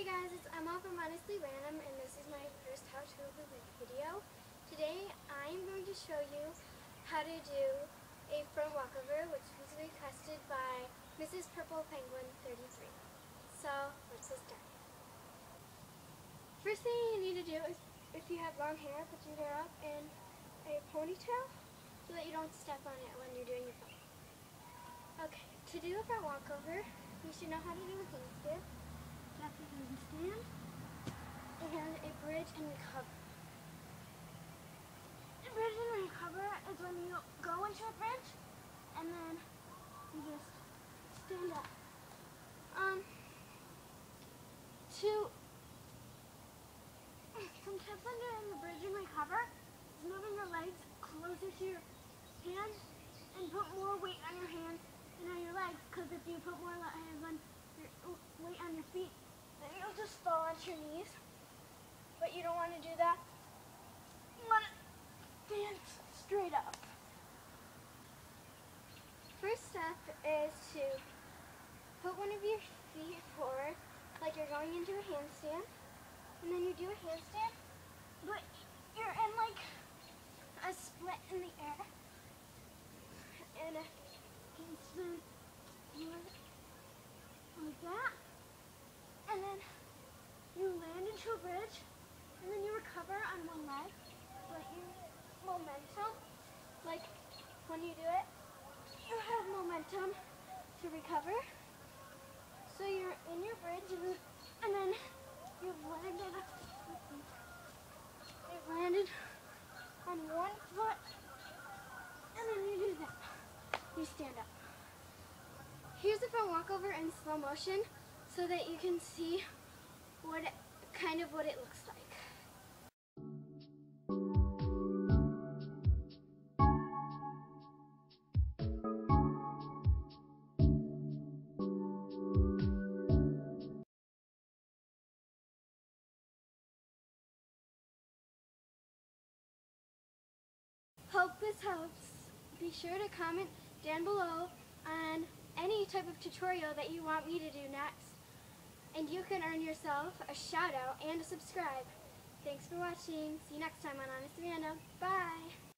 Hey guys, it's Emma from Honestly Random and this is my first how to video. Today I'm going to show you how to do a front walkover which was requested by Mrs. Purple Penguin 33. So let's get started. First thing you need to do is if you have long hair, put your hair up in a ponytail so that you don't step on it when you're doing your front. Okay, to do a front walkover, you should know how to do a handstand after handstand and a bridge and recover. A bridge and recover is when you go into a bridge and then you just stand up. Um, to some tips on doing the bridge and recover is moving your legs closer to your hands and put more weight on your hands than on your legs because if you put more on your weight on your feet then you'll just fall onto your knees. But you don't want do that. Want to stand straight up. First step is to put one of your feet forward like you're going into a handstand. And then you do a handstand, but you're in like a split in the air. And a handstand like that and then you land into a bridge, and then you recover on one leg, but you momentum, like when you do it, you have momentum to recover. So you're in your bridge, and, and then you've landed, landed on one foot, and then you do that. You stand up. Here's the front walkover in slow motion so that you can see what kind of what it looks like. Hope this helps. Be sure to comment down below on any type of tutorial that you want me to do next and you can earn yourself a shout out and a subscribe. Thanks for watching. See you next time on Honestly Random. Bye!